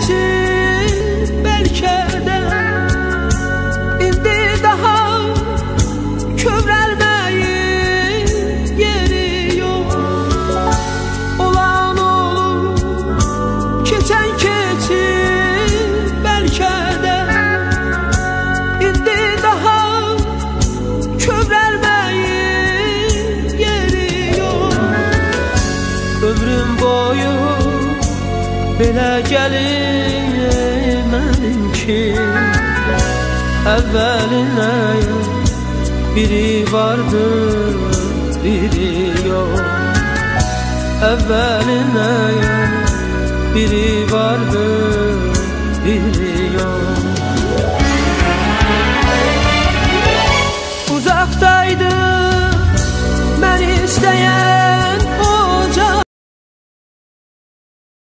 için belki daha kövrelmeyi yeri yok olan olur geçen keçi belki de daha kövrelmeyi yeri yok ömrüm boyu Belə gəlir mənim ki Əvvəlinə biri vardır, biri yox. Əvvəlinə biri vardır, biri yox.